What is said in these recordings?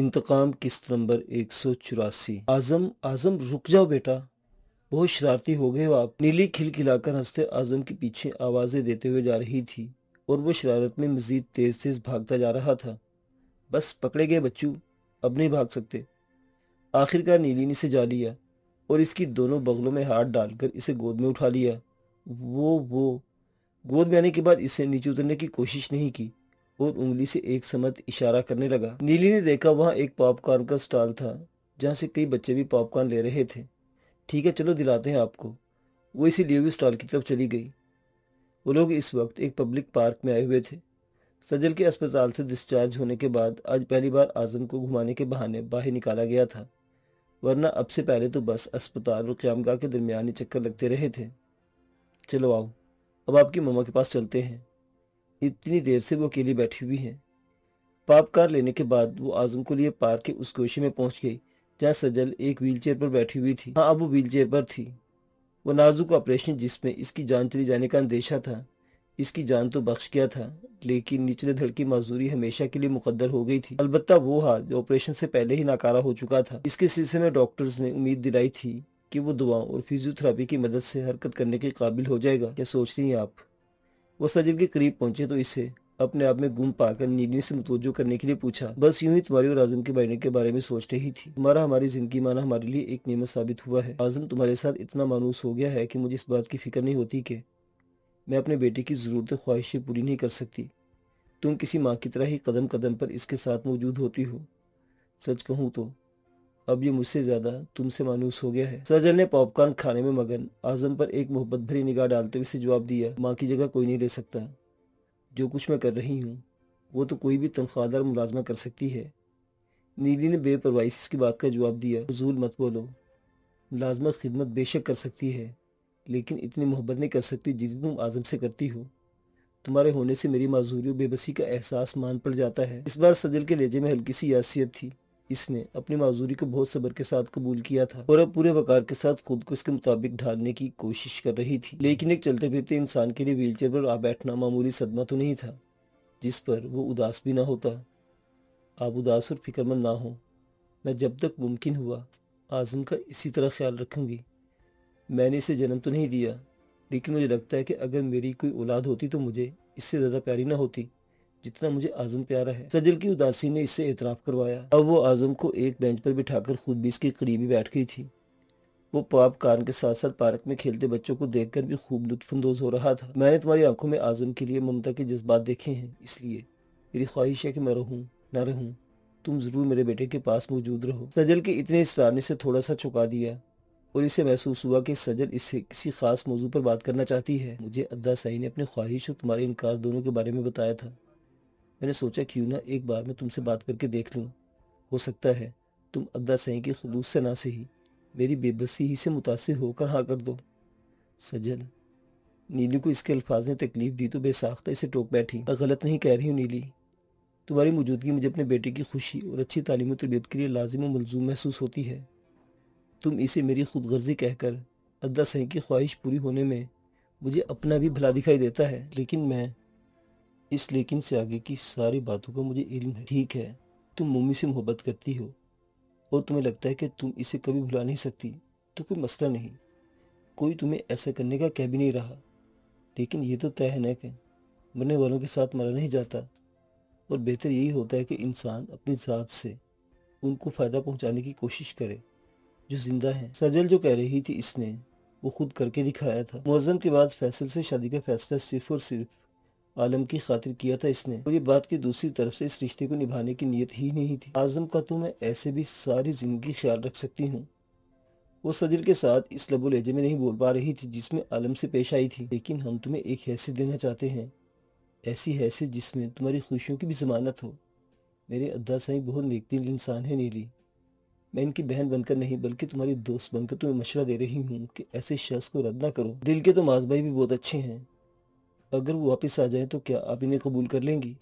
इंतकाम किस्त नंबर एक सौ चौरासी। आज़म आज़म, रुक जाओ बेटा। बहुत शरारती हो गए हो आप। नीली खिलखिलाकर हँसते आज़म के पीछे आवाज़ें देते हुए जा रही थी और वो शरारत में मजीद तेज तेज भागता जा रहा था। बस पकड़े गए बच्चू। अब नहीं भाग सकते। आखिरकार नीली ने इसे जा लिया और इसकी दोनों बगलों में हाथ डालकर इसे गोद में उठा लिया। वो वो। गोद में आने के बाद इसे नीचे उतरने की कोशिश नहीं की। और उंगली से एक समत इशारा करने लगा। नीली ने देखा वहाँ एक पॉपकॉर्न का स्टॉल था, जहाँ से कई बच्चे भी पॉपकॉर्न ले रहे थे। ठीक है, चलो दिलाते हैं आपको। वो इसी लिए हुई स्टॉल की तरफ़ चली गई। वो लोग इस वक्त एक पब्लिक पार्क में आए हुए थे। सजल के अस्पताल से डिस्चार्ज होने के बाद आज पहली बार आज़म को घुमाने के बहाने बाहर निकाला गया था। वरना अब से पहले तो बस अस्पताल और क्यामगाह के दरमियान ही चक्कर लगते रहे थे। चलो आओ, अब आपकी मम्मा के पास चलते हैं। इतनी देर से वो अकेली बैठी हुई है। पाप कार लेने के बाद वो आज़म को लिए पार्क के उस कोशी में पहुँच गई, जहाँ सजल एक व्हीलचेयर पर बैठी हुई थी। हाँ अब वो व्हीलचेयर पर थी। वो नाजुक ऑपरेशन जिसमें इसकी जान चली जाने का अंदेशा था। इसकी जान तो बख्श गया था, लेकिन निचले धड़ की मजदूरी हमेशा के लिए मुकद्दर हो गई थी। अलबत्ता वो हाल जो ऑपरेशन से पहले ही नाकारा हो चुका था। इसके सिलसिले में डॉक्टर्स ने उम्मीद दिलाई थी कि वो दुआओं और फिजियोथेरापी की मदद से हरकत करने के काबिल हो जाएगा। क्या सोच रही हैं आप? वो सजल के करीब पहुँचे तो इसे अपने आप में गुम पाकर नीली से मुतवजो करने के लिए पूछा। बस यूँ ही तुम्हारी और आज़म के बढ़ने के बारे में सोचते ही थी। तुम्हारा हमारी ज़िंदगी माना हमारे लिए एक नियमत साबित हुआ है। आज़म तुम्हारे साथ इतना मानूस हो गया है कि मुझे इस बात की फ़िक्र नहीं होती कि मैं अपने बेटे की ज़रूरतें ख्वाहिशें पूरी नहीं कर सकती। तुम किसी माँ की तरह ही कदम कदम पर इसके साथ मौजूद होती हो। सच कहूँ तो अब ये मुझसे ज़्यादा तुमसे मानूस हो गया है। सजल ने पॉपकॉर्न खाने में मगन, आज़म पर एक मोहब्बत भरी निगाह डालते हुए जवाब दिया, माँ की जगह कोई नहीं ले सकता। जो कुछ मैं कर रही हूँ, वो तो कोई भी तनख्वाहदार मुलाजमा कर सकती है। नीली ने बेपरवाही से इसकी बात का जवाब दिया फजूल मत बोलो। मुलाजमत खिदमत बेशक कर सकती है, लेकिन इतनी मोहब्बत नहीं कर सकती जितनी तुम आज़म से करती हो। तुम्हारे होने से मेरी माजूरी और बेबसी का एहसास मान पड़ जाता है। इस बार सजल के लेजे में हल्की सी यासियत थी। इसने अपनी माजूरी को बहुत सब्र के साथ कबूल किया था और अब पूरे वकार के साथ खुद को इसके मुताबिक ढालने की कोशिश कर रही थी। लेकिन एक चलते फिरते इंसान के लिए व्हीलचेयर पर आ बैठना मामूली सदमा तो नहीं था, जिस पर वो उदास भी ना होता। आप उदास और फिक्रमंद ना हो। मैं जब तक मुमकिन हुआ, आज़म का इसी तरह ख्याल रखूँगी। मैंने इसे जन्म तो नहीं दिया, लेकिन मुझे लगता है कि अगर मेरी कोई औलाद होती तो मुझे इससे ज़्यादा प्यारी ना होती। जितना मुझे आज़म प्यारा है। सजल की उदासी ने इससे एतराफ़ करवाया। अब वो आज़म को एक बेंच पर बिठाकर खुद भी इसके करीबी बैठ गई थी। वो पाप कान के साथ साथ पार्क में खेलते बच्चों को देखकर भी खूब लुत्फानंदोज हो रहा था। मैंने तुम्हारी आँखों में आज़म के लिए ममता के जज्बात देखे हैं, इसलिए मेरी ख्वाहिश है कि मैं रहूँ, न रहूँ। तुम ज़रूर मेरे बेटे के पास मौजूद रहो। सजल के इतने इसरारने से थोड़ा सा चुका दिया। और इसे महसूस हुआ कि सजल इससे किसी खास मौजू पर बात करना चाहती है। मुझे अद्दा सही ने अपनी ख्वाहिश और तुम्हारे इनकार दोनों के बारे में बताया था। मैंने सोचा क्यों ना एक बार मैं तुमसे बात करके देख लूँ। हो सकता है तुम अद्दा सही के खलूस से ना सही। मेरी बेबसी ही से मुतासर होकर हाँ कर दो। सजल नीली को इसके अल्फाज ने तकलीफ़ दी तो बेसाख्ता इसे टोक बैठी। मैं गलत नहीं कह रही हूँ नीली। तुम्हारी मौजूदगी मुझे अपने बेटे की खुशी और अच्छी तालीम तरबियत के लिए लाजिम मलजूम महसूस होती है। तुम इसे मेरी खुद गर्जी कहकर अद्दा सही की ख्वाहिश पूरी होने में मुझे अपना भी भला दिखाई देता है, लेकिन मैं इस लेकिन से आगे की सारी बातों का मुझे इल्म है। ठीक है, तुम मम्मी से मोहब्बत करती हो और तुम्हें लगता है कि तुम इसे कभी भुला नहीं सकती तो कोई मसला नहीं। कोई तुम्हें ऐसा करने का कह भी नहीं रहा। लेकिन ये तो तय है न कि मरने वालों के साथ मरा नहीं जाता। और बेहतर यही होता है कि इंसान अपनी ज़ात से उनको फ़ायदा पहुँचाने की कोशिश करे, जो ज़िंदा है। सजल जो कह रही थी इसने, वो खुद करके दिखाया था। मौजम के बाद फैसल से शादी का फैसला सिर्फ़ और सिर्फ़ आलम की खातिर किया था इसने। और ये बात की दूसरी तरफ़ से इस रिश्ते को निभाने की नीयत ही नहीं थी। आज़म का तो मैं ऐसे भी सारी ज़िंदगी ख्याल रख सकती हूँ। वो सजल के साथ इस लबो लहजे में नहीं बोल पा रही थी जिसमें आलम से पेश आई थी। लेकिन हम तुम्हें एक हैसियत देना चाहते हैं। ऐसी हैसियत जिसमें तुम्हारी खुशियों की भी जमानत हो। मेरे अद्दा सही बहुत नेक दिल इंसान है नीली। मैं इनकी बहन बनकर नहीं, बल्कि तुम्हारी दोस्त बनकर तुम्हें मशवरा दे रही हूँ कि ऐसे शख्स को रद्द ना करो। दिल के तो माज भाई भी बहुत अच्छे हैं। अगर वो वापस आ जाए तो क्या आप इन्हें कबूल कर लेंगी?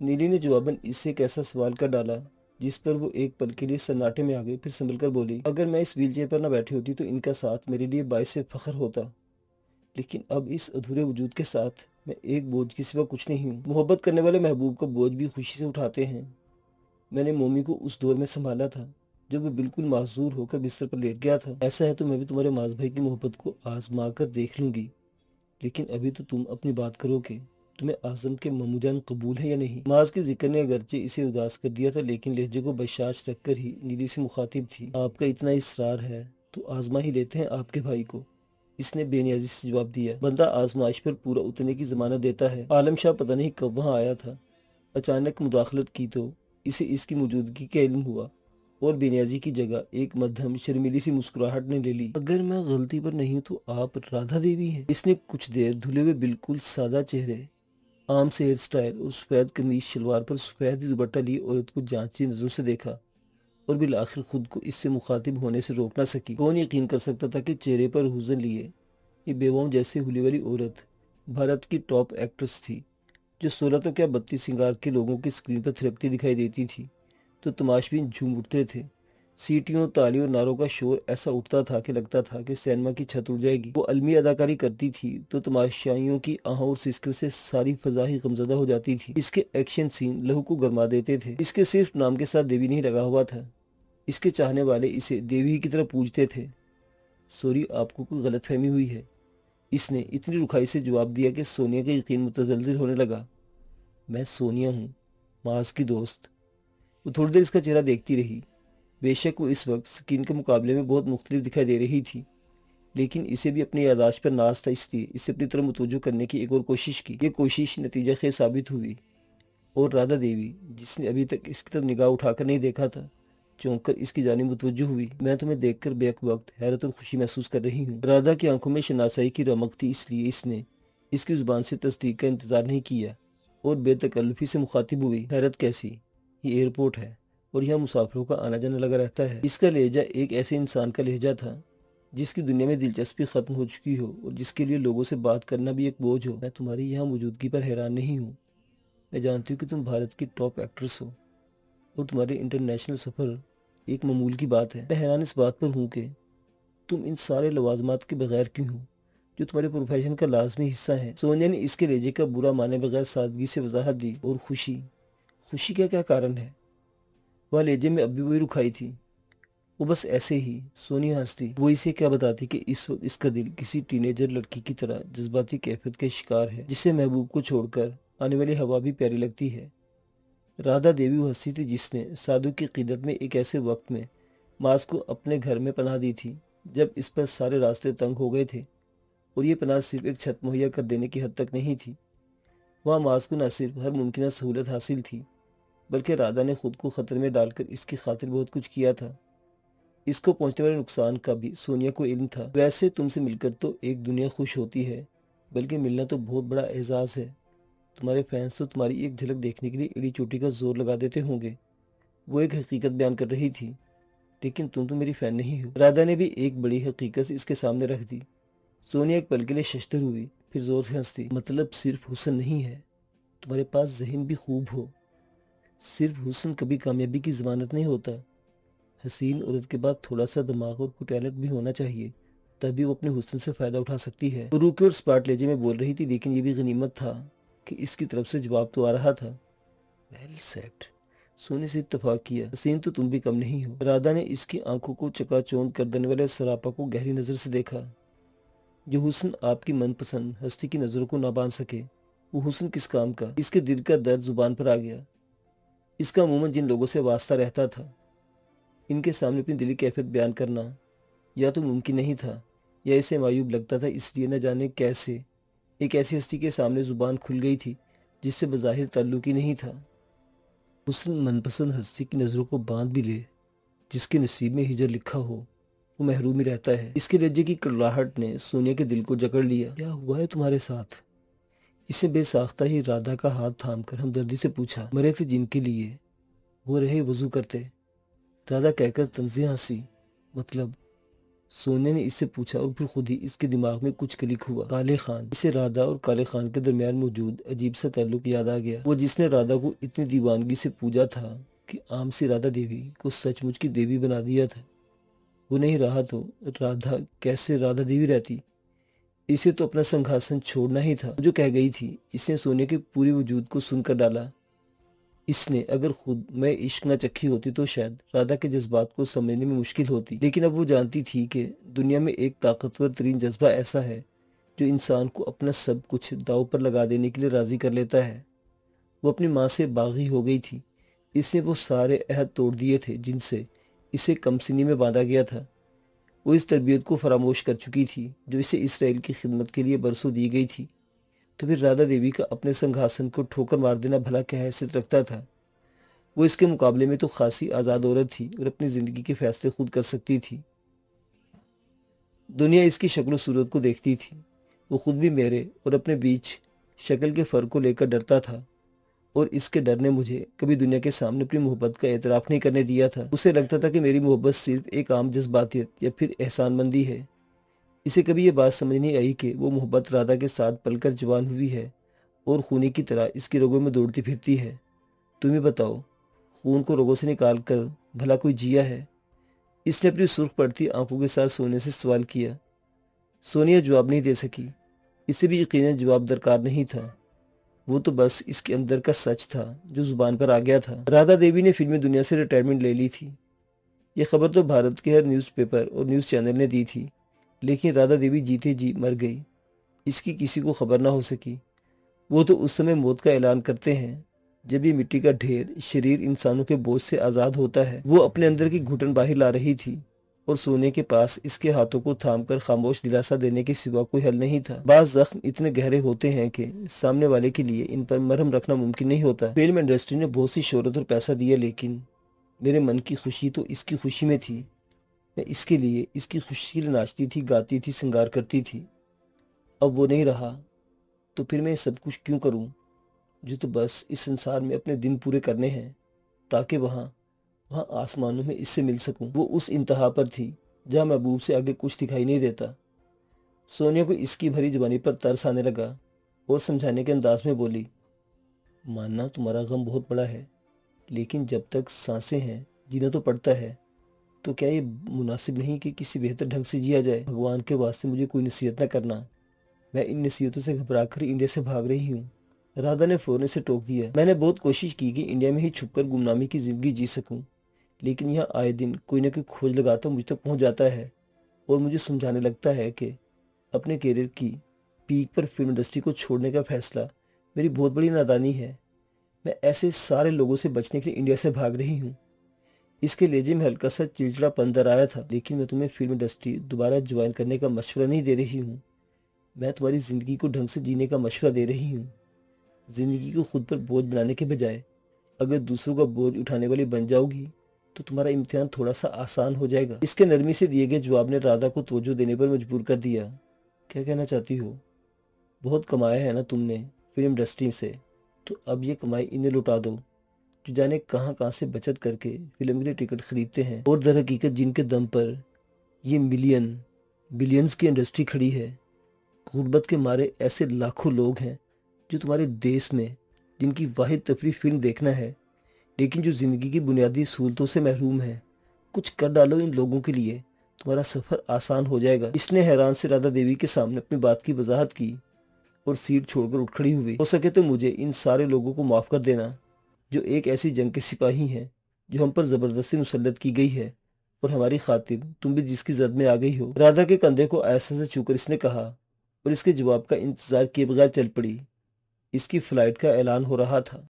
नीली ने जवाबन इससे एक ऐसा सवाल कर डाला, जिस पर वो एक पल के लिए सन्नाटे में आ गई, फिर संभल कर बोली, अगर मैं इस व्हील चेयर पर ना बैठी होती तो इनका साथ मेरे लिए बाईस से फख्र होता। लेकिन अब इस अधूरे वजूद के साथ मैं एक बोझ के सिवा कुछ नहीं हूँ। मोहब्बत करने वाले महबूब का बोझ भी खुशी से उठाते हैं। मैंने मोमी को उस दौर में संभाला था, जब वो बिल्कुल माजूर होकर बिस्तर पर लेट गया था। ऐसा है तो मैं भी तुम्हारे माज भाई की मोहब्बत को आजमा कर देख लूँगी। लेकिन अभी तो तुम अपनी बात करोगे, तुम्हें आज़म के ममूजान कबूल है या नहीं? माज के ज़िक्र ने अगरचे इसे उदास कर दिया था, लेकिन लहजे को बशाश रखकर ही नीली से मुखातिब थी। आपका इतना इसरार है तो आजमा ही लेते हैं आपके भाई को। इसने बेनियाजी से जवाब दिया, बंदा आजमाइश पर पूरा उतरने की जमानत देता है। आलम शाह पता नहीं कब वहाँ आया था। अचानक मुदाखलत की तो इसे इसकी मौजूदगी का इल्म हुआ। और बेनियाजी की जगह एक मध्यम शर्मिली सी मुस्कुराहट ने ले ली। अगर मैं गलती पर नहीं तो आप राधा देवी हैं। इसने कुछ देर धुले हुए बिल्कुल सादा चेहरे, आम से हेयर स्टाइल और सफ़ेद कमीज, शलवार पर सफ़ेद दुपट्टा लिए औरत को जांची नज़रों से देखा और बिल आखिर खुद को इससे मुखातिब होने से रोक ना सकी। कौन यकीन कर सकता था कि चेहरे पर हुजन लिए? ये बेवाओं जैसे हुली वाली औरत भारत की टॉप एक्ट्रेस थी, जो सोलह तो क्या बत्तीस सिंगार के लोगों की स्क्रीन पर थिरकती दिखाई देती थी। तो तमाशबीन झूम उठते थे। सीटियों ताली और नारों का शोर ऐसा उठता था कि लगता था कि सिनेमा की छत उड़ जाएगी। वो अलमी अदाकारी करती थी तो तमाशाइयों की आहों और सिस्कों से सारी फजा ही गमजदा हो जाती थी। इसके एक्शन सीन लहू को गरमा देते थे। इसके सिर्फ़ नाम के साथ देवी नहीं लगा हुआ था। इसके चाहने वाले इसे देवी की तरह पूजते थे। सॉरी, आपको कोई गलत फहमी हुई है। इसने इतनी रुखाई से जवाब दिया कि सोनिया का यकीन मुतजल होने लगा। मैं सोनिया हूँ, माज की दोस्त। वो थोड़ी देर इसका चेहरा देखती रही। बेशक वो इस वक्त स्किन के मुकाबले में बहुत मुख्तलिफ़ दिखाई दे रही थी, लेकिन इसे भी अपनी यादाश्त पर नाज था इसलिए इसे अपनी तरफ़ मुतवजो करने की एक और कोशिश की। ये कोशिश नतीजा खेज साबित हुई। और राधा देवी, जिसने अभी तक इसकी तरफ़ निगाह उठाकर नहीं देखा था चौंक कर इसकी जानी मुतवजो हुई। मैं तुम्हें देखकर बेक वक्त, हैरत और खुशी महसूस कर रही हूँ। राधा की आँखों में शनासाई की रमक थी इसलिए इसने इसकी ज़ुबान से तस्दीक का इंतज़ार नहीं किया और बेतकल्लुफी से मुखातिब हुई। हैरत कैसी? ये एयरपोर्ट है और यहाँ मुसाफिरों का आना जाना लगा रहता है। इसका लहजा एक ऐसे इंसान का लहजा था, जिसकी दुनिया में दिलचस्पी खत्म हो चुकी हो और जिसके लिए लोगों से बात करना भी एक बोझ हो। मैं तुम्हारी यहाँ मौजूदगी पर हैरान नहीं हूँ। मैं जानती हूँ कि तुम भारत की टॉप एक्ट्रेस हो और तुम्हारे इंटरनेशनल सफ़र एक मामूल की बात है। मैं हैरान इस बात पर हूँ कि तुम इन सारे लवाजमात के बगैर क्यों हो, जो तुम्हारे प्रोफेशन का लाजमी हिस्सा है? सोनिया ने इसके लेजे का बुरा माने बगैर सादगी से वजाहत दी और खुशी खुशी का क्या कारण है? वह लेजे में अभी वही रुखाई थी। वो बस ऐसे ही सोनी हंसती। वो इसे क्या बताती कि इस वक्त इसका दिल किसी टीनेजर लड़की की तरह जज्बाती कैफियत का शिकार है, जिसे महबूब को छोड़कर आने वाली हवा भी प्यारी लगती है। राधा देवी वो हँसी थी जिसने साधु की कीदत में एक ऐसे वक्त में मास को अपने घर में पनाह दी थी, जब इस पर सारे रास्ते तंग हो गए थे, और ये पनाह सिर्फ़ एक छत मुहैया कर देने की हद तक नहीं थी। वहाँ मास को न सिर्फ़ हर मुमकिन सहूलत हासिल थी बल्कि राधा ने खुद को खतरे में डालकर इसकी खातिर बहुत कुछ किया था। इसको पहुँचने वाले नुकसान का भी सोनिया को इल्म था। वैसे तुमसे मिलकर तो एक दुनिया खुश होती है, बल्कि मिलना तो बहुत बड़ा एजाज है। तुम्हारे फैंस तो तुम्हारी एक झलक देखने के लिए एड़ी चोटी का ज़ोर लगा देते होंगे। वो एक हकीकत बयान कर रही थी, लेकिन तुम तो मेरी फ़ैन नहीं हो। राधा ने भी एक बड़ी हकीकत इसके सामने रख दी। सोनिया एक पल के लिए शस्तर हुई, फिर ज़ोर से हंसती मतलब सिर्फ़ हुसन नहीं है। तुम्हारे पास जहन भी खूब हो। सिर्फ़ हुसन कभी कामयाबी की जमानत नहीं होता। हसीन औरत के बाद थोड़ा सा दिमाग और कुछ टैलेंट भी होना चाहिए, तभी वो अपने हुसन से फ़ायदा उठा सकती है। रूके और स्पार्ट लेजे में बोल रही थी, लेकिन ये भी गनीमत था कि इसकी तरफ़ से जवाब तो आ रहा था। वेल सेट सोने से इतफाक किया। हसीन तो तुम भी कम नहीं हो। राधा ने इसकी आँखों को चकाचौंध कर देने वाले सरापा को गहरी नज़र से देखा। जो हुसन आपकी मनपसंद हस्ती की नज़रों को ना बाँध सके, वो हुसन किस काम का? इसके दिल का दर्द ज़ुबान पर आ गया। इसका अमूमन जिन लोगों से वास्ता रहता था, इनके सामने अपनी दिली कैफियत बयान करना या तो मुमकिन नहीं था, या इसे मायूब लगता था इसलिए न जाने कैसे। एक ऐसी हस्ती के सामने ज़ुबान खुल गई थी, जिससे बज़ाहिर ताल्लुक ही नहीं था। उस मनपसंद हस्ती की नज़रों को बाँध भी ले, जिसके नसीब में हिजर लिखा हो, वो महरूम ही रहता है। इसके लज्जे की करलाहट ने सोनिया के दिल को जकड़ लिया। क्या हुआ है तुम्हारे साथ? इसे बेसाख्ता ही राधा का हाथ थाम कर हमदर्दी से पूछा, मरे थे जिनके लिए? वो रहे, वज़ू करते। राधा कहकर तंजी हँसी मतलब सोने ने इससे पूछा और फिर खुद ही इसके दिमाग में कुछ क्लिक हुआ। काले खान, इसे राधा और काले खान के दरमियान मौजूद अजीब सा ताल्लुक याद आ गया। वो जिसने राधा को इतनी दीवानगी से पूजा था कि आम सी राधा देवी को सचमुच की देवी बना दिया था। वो नहीं रहा तो राधा, कैसे राधा देवी रहती? इसे तो अपना संघासन छोड़ना ही था। जो कह गई थी, इसने सोने के पूरी वजूद को सुनकर डाला। इसने, अगर खुद मैं इश्क न चखी होती तो शायद राधा के जज्बात को समझने में मुश्किल होती। लेकिन अब वो जानती थी कि दुनिया में एक ताकतवर तरीन जज्बा ऐसा है, जो इंसान को अपना सब कुछ दाव पर लगा देने के लिए राज़ी कर लेता है। वो अपनी माँ से बागी हो गई थी। इसने वो सारे अहद तोड़ दिए थे, जिनसे इसे कमसिनी में बांधा गया था। वो इस तरबियत को फरामोश कर चुकी थी, जो इसे इसराइल की खिदमत के लिए बरसों दी गई थी। तो फिर राधा देवी का अपने संघासन को ठोकर मार देना भला क्या हैसियत रखता था? वो इसके मुकाबले में तो खासी आज़ाद औरत थी और अपनी ज़िंदगी के फैसले खुद कर सकती थी। दुनिया इसकी शक्ल सूरत को देखती थी। वो खुद भी मेरे और अपने बीच शक्ल के फ़र्क को लेकर डरता था। और इसके डर ने मुझे कभी दुनिया के सामने अपनी मोहब्बत का एतराफ़ नहीं करने दिया था। उसे लगता था कि मेरी मोहब्बत सिर्फ़ एक आम जज्बातियत या फिर एहसानमंदी है। इसे कभी ये बात समझ नहीं आई कि वो मोहब्बत राधा के साथ पलकर जवान हुई है और खूनी की तरह इसकी रोगों में दौड़ती फिरती है। तुम्हें बताओ, खून को रोगों से निकाल कर भला कोई जिया है? इसने अपनी सुर्ख पड़ती आँखों के साथ सोने से सवाल किया। सोनिया जवाब नहीं दे सकी। इसे भी यकीन जवाब दरकार नहीं था। वो तो बस इसके अंदर का सच था, जो ज़ुबान पर आ गया था। राधा देवी ने फिल्मी दुनिया से रिटायरमेंट ले ली थी। यह खबर तो भारत के हर न्यूज़पेपर और न्यूज़ चैनल ने दी थी, लेकिन राधा देवी जीते जी मर गई। इसकी किसी को खबर ना हो सकी। वो तो उस समय मौत का ऐलान करते हैं। जब ये मिट्टी का ढेर शरीर इंसानों के बोझ से आज़ाद होता है, वो अपने अंदर की घुटन बाहर ला रही थी। और सोने के पास इसके हाथों को थाम कर खामोश दिलासा देने के सिवा कोई हल नहीं था। बाज जख्म इतने गहरे होते हैं कि सामने वाले के लिए इन पर मरहम रखना मुमकिन नहीं होता। फ़िल्म इंडस्ट्री ने बहुत सी शोहरत और पैसा दिया, लेकिन मेरे मन की खुशी तो इसकी खुशी में थी। मैं इसके लिए इसकी खुशी नाचती थी, गाती थी श्रृंगार करती थी। अब वो नहीं रहा तो फिर मैं सब कुछ क्यों करूँ? जो तो बस इस संसार में अपने दिन पूरे करने हैं, ताकि वहाँ वहाँ आसमानों में इससे मिल सकूँ। वो उस इंतहा पर थी, जहाँ महबूब से आगे कुछ दिखाई नहीं देता। सोनिया को इसकी भरी जबानी पर तरस आने लगा और समझाने के अंदाज में बोली, मानना तुम्हारा गम बहुत बड़ा है, लेकिन जब तक साँसें हैं, जीना तो पड़ता है। तो क्या ये मुनासिब नहीं कि किसी बेहतर ढंग से जिया जाए? भगवान के वास्ते मुझे कोई नसीहत न करना। मैं इन नसीहतों से घबरा कर इंडिया से भाग रही हूँ। राधा ने फ़ोन से टोक दिया, मैंने बहुत कोशिश की कि इंडिया में ही छुपकर गुमनामी की ज़िंदगी जी सकूँ। लेकिन यह आए दिन कोई ना कोई खोज लगाता मुझ तक पहुँच जाता है और मुझे समझाने लगता है कि अपने करियर की पीक पर फ़िल्म इंडस्ट्री को छोड़ने का फैसला मेरी बहुत बड़ी नादानी है। मैं ऐसे सारे लोगों से बचने के लिए इंडिया से भाग रही हूँ। इसके लेजे में हल्का सा चिड़चिड़ा पंदर आया था, लेकिन मैं तुम्हें फ़िल्म इंडस्ट्री दोबारा ज्वाइन करने का मशवरा नहीं दे रही हूँ। मैं तुम्हारी ज़िंदगी को ढंग से जीने का मशवरा दे रही हूँ। ज़िंदगी को खुद पर बोझ बनाने के बजाय अगर दूसरों का बोझ उठाने वाली बन जाओगी तो तुम्हारा इम्तिहान थोड़ा सा आसान हो जाएगा। इसके नरमी से दिए गए जवाब ने राधा को तोजो देने पर मजबूर कर दिया। क्या कहना चाहती हो? बहुत कमाया है ना तुमने फ़िल्म इंडस्ट्री से। तो अब ये कमाई इन्हें लुटा दो। जो जाने कहाँ कहाँ से बचत करके फ़िल्म के लिए टिकट खरीदते हैं। और दर हकीकत जिनके दम पर ये मिलियन, बिलियंस की इंडस्ट्री खड़ी है, गुर्बत के मारे ऐसे लाखों लोग हैं, जो तुम्हारे देश में जिनकी वाहिद तफरी फ़िल्म देखना है लेकिन जो ज़िंदगी की बुनियादी सहूलतों से महरूम है, कुछ कर डालो इन लोगों के लिए, तुम्हारा सफ़र आसान हो जाएगा। इसने हैरान से राधा देवी के सामने अपनी बात की वजाहत की और सीट छोड़कर उठ खड़ी हुई। हो सके तो मुझे इन सारे लोगों को माफ़ कर देना, जो एक ऐसी जंग के सिपाही हैं, जो हम पर ज़बरदस्ती मुसलत की गई है और हमारी खातिर तुम भी जिसकी जद में आ गई हो। राधा के कंधे को ऐसा से छूकर इसने कहा और इसके जवाब का इंतज़ार किए बगैर चल पड़ी। इसकी फ़्लाइट का ऐलान हो रहा था।